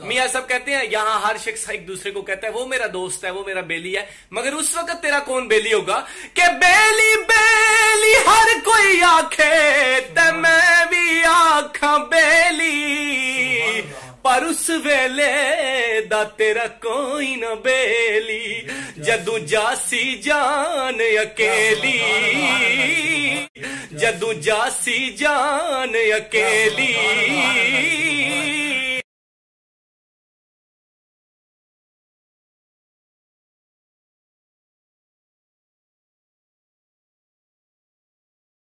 दुनिया सब कहते हैं यहाँ हर शख्स एक दूसरे को कहता है वो मेरा दोस्त है वो मेरा बेली है मगर उस वक्त तेरा कौन बेली होगा? कि बेली बेली हर कोई आखे ते मैं भी आखा बेली। पर उस वेले दा तेरा कोई न बेली जदू जासी जान अकेली। जदू जासी जान अकेली।